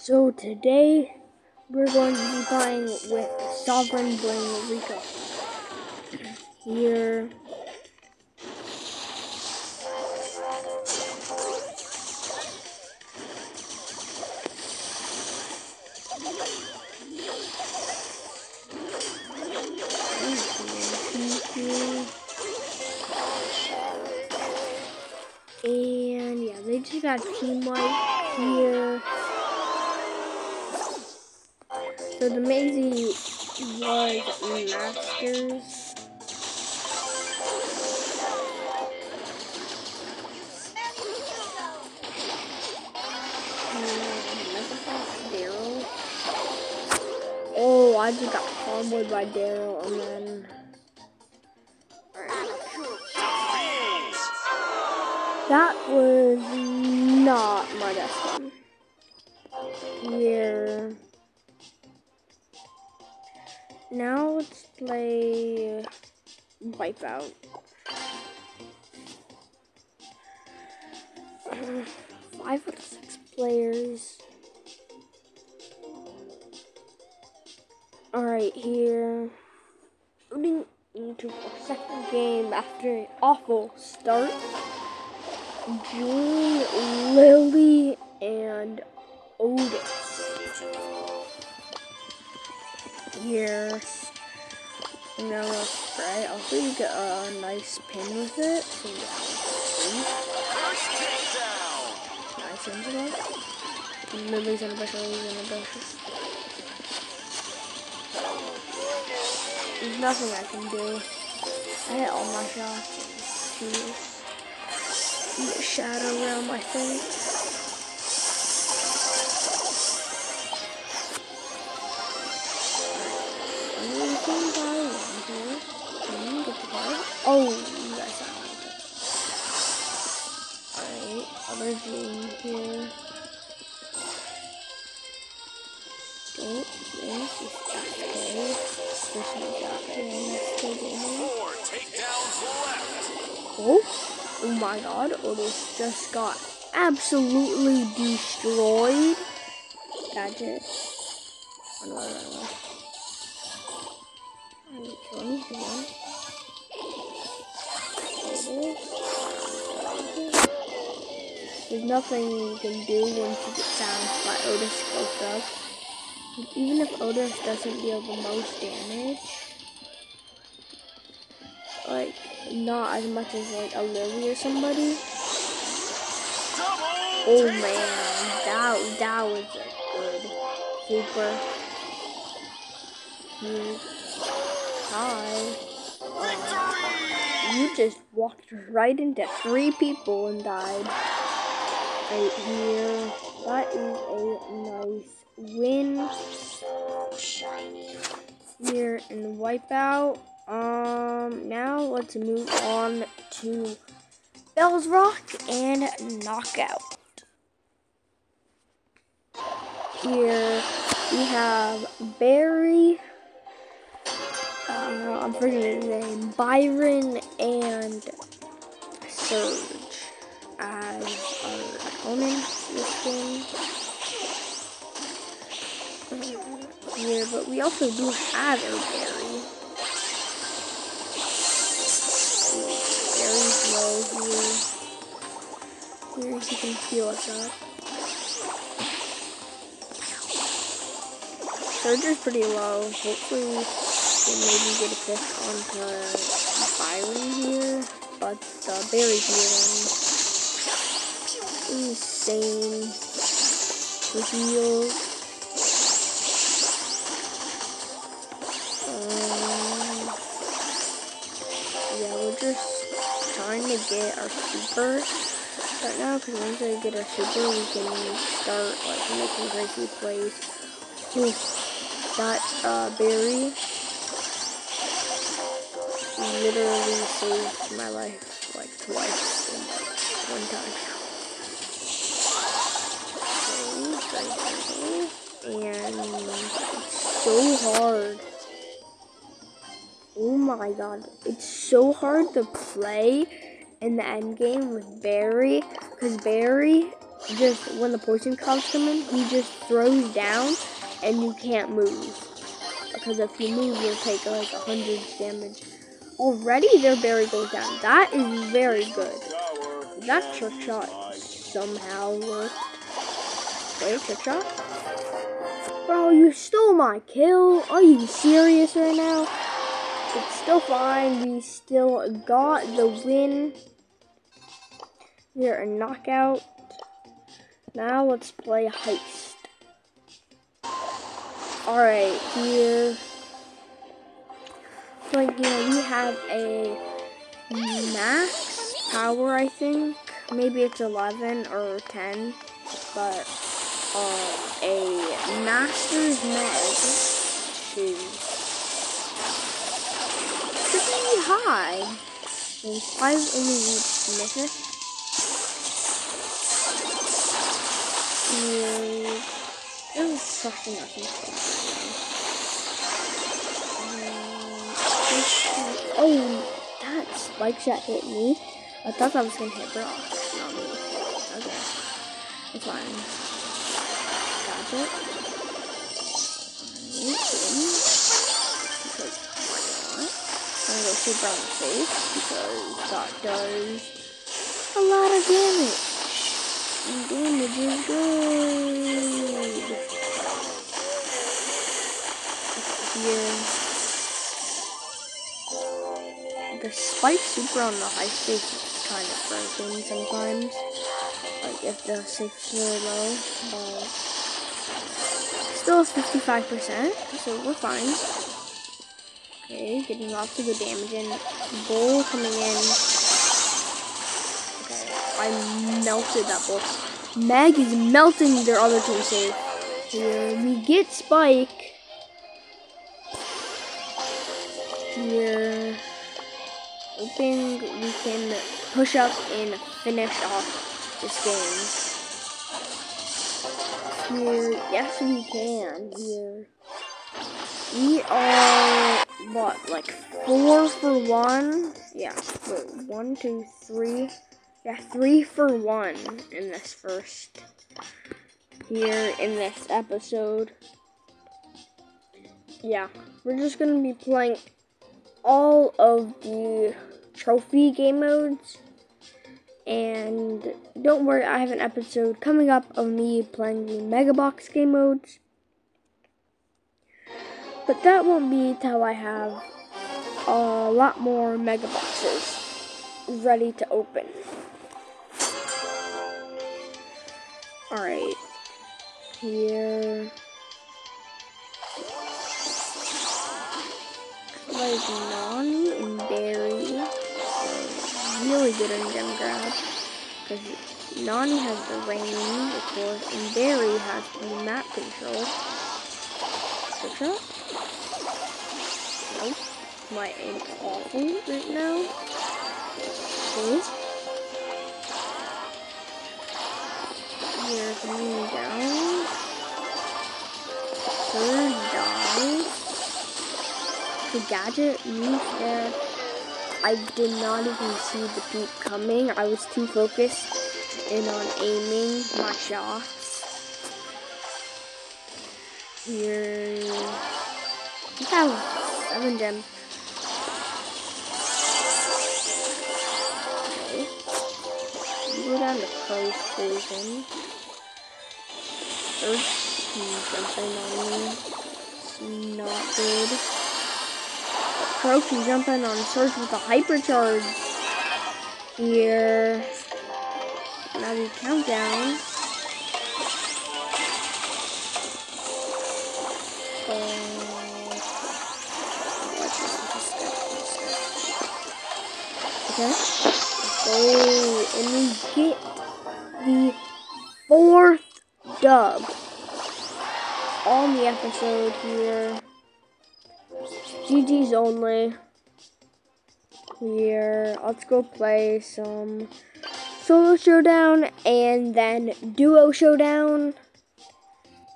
So today we're going to be playing with Sovereign Bling Rico. Here. And yeah, they just got team white here. So the Maisie was Masters. Oh, I just got comboed by Daryl and then. That was not my best one. Here. Now let's play Wipeout. Uh, five out of six players. Alright, here. Moving into our second game after an awful start. June, Lily, and Otis. Here. And now spray. I'll see you get a nice pin with it. So yeah. Nice into Lily's a bush, Lily's a bush. There's nothing I can do. I hit all my shots. Jeez the my face. Oh, you guys saw Alright, other here. This okay. This one got him. Still Four takedowns left. Oh. Oh my god, Otis just got absolutely destroyed. Gadget. There's nothing you can do once you get silenced by Otis close up. Even if Otis doesn't deal the most damage, like not as much as like a Lily or somebody. Oh man, that that was a good super huge hi. You just walked right into three people and died. Right here. That is a nice win. Here in Wipeout. Um, now let's move on to Belle's Rock and Knockout. Here we have Berry, uh, I'm forgetting his name, Byron, and Surge as our opponents this game. Here, but we also do have a Berry. low here. Here he can heal us up. Surger's pretty low. Hopefully can maybe get a pick onto Byron here. But the uh, Berry healing insane to heal. Um, yeah, we're just trying to get our super right now because once I get our super we can start like making crazy plays. Ooh, that uh, Berry literally saved my life like twice in one time. And it's so hard Oh my god, it's so hard to play in the end game with Berry, because Berry just when the poison comes to him, he just throws down and you can't move. Because if you move, you'll take like a hundred damage. Already their Berry goes down. That is very good. That trick shot somehow worked. Wait, trick shot? Bro, you stole my kill. Are you serious right now? It's still fine. We still got the win. We're a knockout. Now let's play heist. Alright, here. Like, you know, we have a max power, I think. Maybe it's 11 or 10. But, uh, a master's med to pretty high. And five only reached mythic. And it was crushing nothing. Oh, that spike shot hit me. I thought I was gonna hit Brock, not me. Okay, it's fine. Got it. I'm gonna go shoot Brock in face because that does a lot of damage. And damage is good. Here. The spike super on the high stage is kind of broken sometimes. Like if the safe's really low, but still 55%, so we're fine. Okay, getting lots of good damage in. Bull coming in. Okay, I melted that bull. Meg is melting their other team safe. Here we get Spike. Here hoping we can push up and finish off this game. Here, yes we can. Here, we are what, like four for one? Yeah, wait, one, two, three. Yeah, three for one in this first here in this episode. Yeah, we're just gonna be playing all of the trophy game modes. And don't worry, I have an episode coming up of me playing the Mega Box game modes. But that won't be till I have a lot more Mega Boxes ready to open. Alright. Here. Like Nani and Berry really good on gem grab. Because Nani has the range, of course, and Berry has the map control. Trick shot? Nope. My aim awful right now. Okay. We're coming down. The gadget move there. I did not even see the peak coming. I was too focused in on aiming my shots. Here, I have seven gems. Go down to Crow's Poison. Third jumping on me. Not good. Trophy jumping on Surge with a hypercharge. Here. Now the countdown. Okay. Oh, and we get the fourth dub on the episode here. GG's only. Here, let's go play some solo showdown and then duo showdown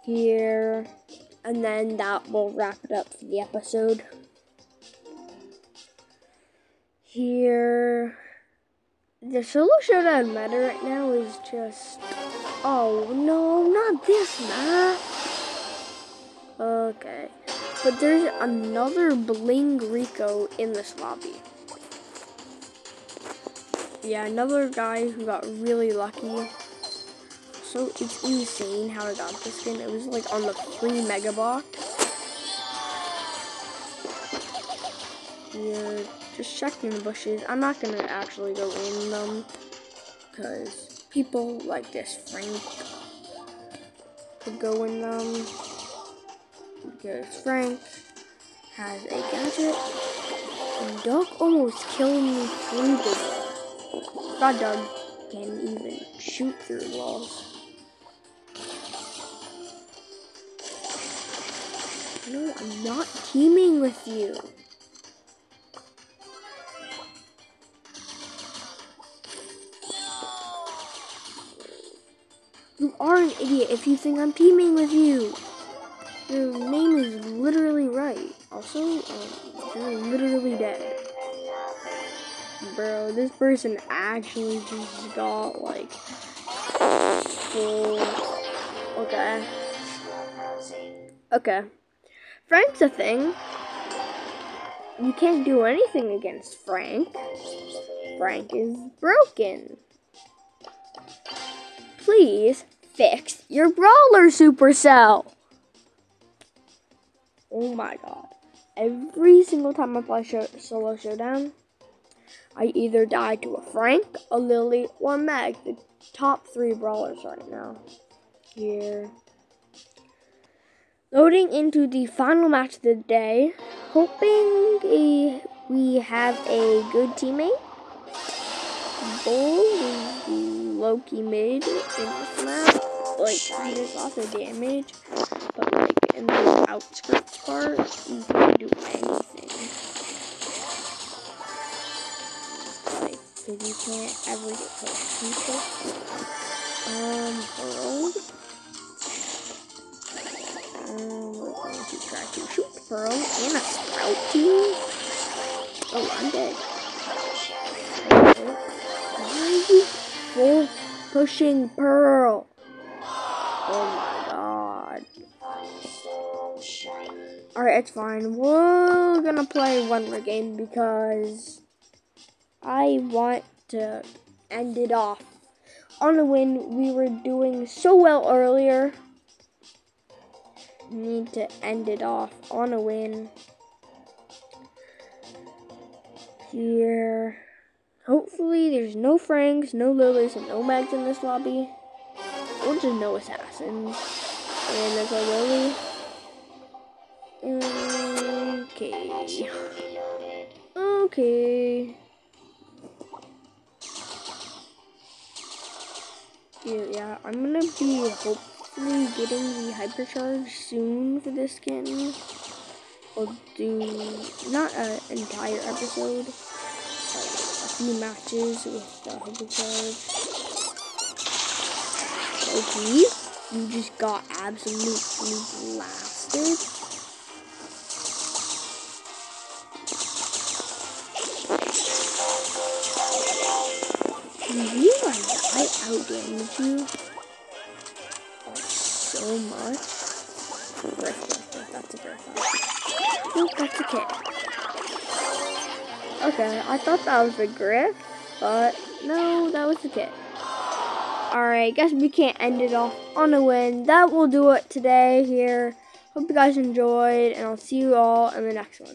here. And then that will wrap it up for the episode. Here, the solo showdown meta right now is just Oh, no, not this map. Okay. But there's another Bling Rico in this lobby. Yeah, another guy who got really lucky. So it's insane how I got this skin. It was like on the free mega box. Yeah, just checking the bushes. I'm not gonna actually go in them because people like this Frank could go in them because Frank has a gadget and Doug almost killed me through the God Doug can even shoot through walls. No, I'm not teaming with you. You are an idiot if you think I'm teaming with you. Your name is literally right. Also, um, you're literally dead. Bro, this person actually just got like full. Okay. Okay. Frank's a thing. You can't do anything against Frank. Frank is broken. Please fix your brawler, Supercell. Oh my god. Every single time I play show solo showdown, I either die to a Frank, a Lily, or a Meg, the top three brawlers right now. Here. Loading into the final match of the day, hoping a, we have a good teammate. Bull, Loki mid in this map. Like, he does lots of damage, but like in the outskirts part, you can't do anything. Like, because you can't ever get close to people. Um, Pearl. Um, we're going to try to shoot Pearl and a Sprout team. Oh, I'm dead. Why are you full pushing Pearl? Oh my Alright, it's fine. We're gonna play one more game because I want to end it off on a win. We were doing so well earlier. Need to end it off on a win. Here. Hopefully there's no Franks, no Lilies, and no Mags in this lobby. Or just no Assassins. And there's a Lily. Okay. Okay. Yeah, yeah, I'm gonna be hopefully getting the hypercharge soon for this skin. I'll do not an entire episode, a few matches with the hypercharge. Okay, you just got absolutely blasted. You realize I outdamage you so much? Griff, that's a griff. Nope, that's a kid. Okay, I thought that was a griff, but no, that was a kid. Alright, guess we can't end it off on a win. That will do it today here. Hope you guys enjoyed, and I'll see you all in the next one.